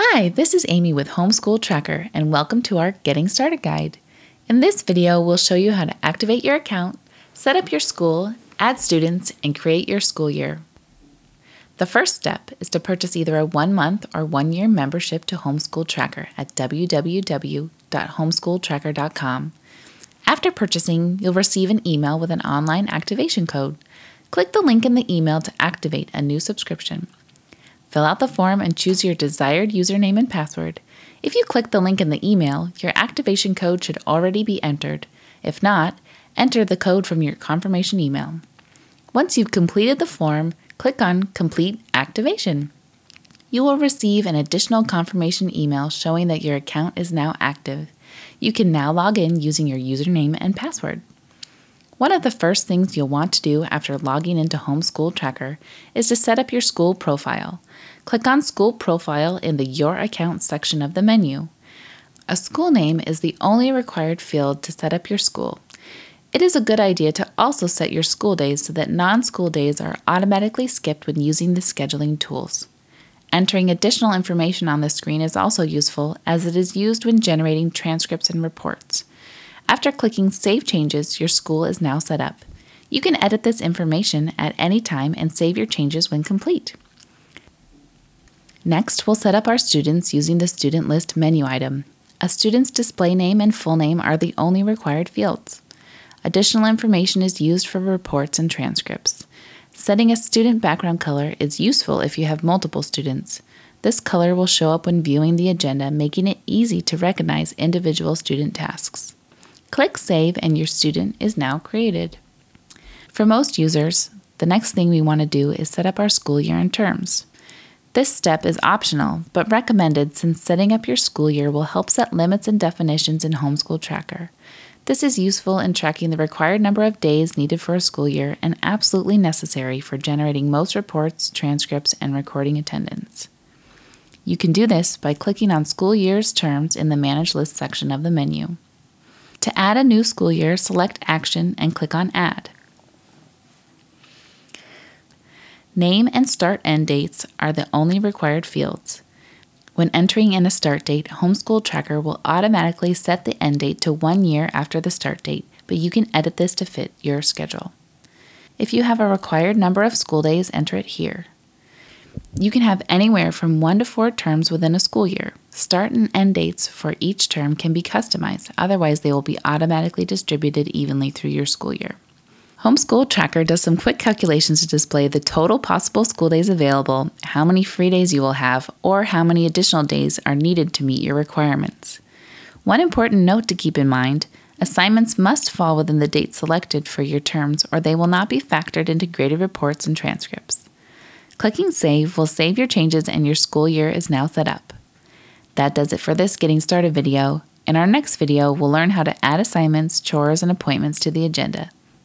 Hi, this is Amy with Homeschool Tracker and welcome to our Getting Started guide. In this video, we'll show you how to activate your account, set up your school, add students, and create your school year. The first step is to purchase either a one month or one year membership to Homeschool Tracker at www.homeschooltracker.com. After purchasing, you'll receive an email with an online activation code. Click the link in the email to activate a new subscription. Fill out the form and choose your desired username and password. If you click the link in the email, your activation code should already be entered. If not, enter the code from your confirmation email. Once you've completed the form, click on Complete Activation. You will receive an additional confirmation email showing that your account is now active. You can now log in using your username and password. One of the first things you'll want to do after logging into Homeschool Tracker is to set up your school profile. Click on School Profile in the Your Account section of the menu. A school name is the only required field to set up your school. It is a good idea to also set your school days so that non school days are automatically skipped when using the scheduling tools. Entering additional information on the screen is also useful as it is used when generating transcripts and reports. After clicking Save Changes, your school is now set up. You can edit this information at any time and save your changes when complete. Next, we'll set up our students using the Student List menu item. A student's display name and full name are the only required fields. Additional information is used for reports and transcripts. Setting a student background color is useful if you have multiple students. This color will show up when viewing the agenda, making it easy to recognize individual student tasks. Click Save and your student is now created. For most users, the next thing we want to do is set up our school year and terms. This step is optional, but recommended since setting up your school year will help set limits and definitions in Homeschool Tracker. This is useful in tracking the required number of days needed for a school year and absolutely necessary for generating most reports, transcripts, and recording attendance. You can do this by clicking on School Year's Terms in the Manage List section of the menu. To add a new school year, select Action and click on Add. Name and start end dates are the only required fields. When entering in a start date, Homeschool Tracker will automatically set the end date to one year after the start date, but you can edit this to fit your schedule. If you have a required number of school days, enter it here. You can have anywhere from one to four terms within a school year. Start and end dates for each term can be customized, otherwise, they will be automatically distributed evenly through your school year. Homeschool Tracker does some quick calculations to display the total possible school days available, how many free days you will have, or how many additional days are needed to meet your requirements. One important note to keep in mind assignments must fall within the date selected for your terms, or they will not be factored into graded reports and transcripts. Clicking Save will save your changes and your school year is now set up. That does it for this Getting Started video. In our next video, we'll learn how to add assignments, chores, and appointments to the agenda.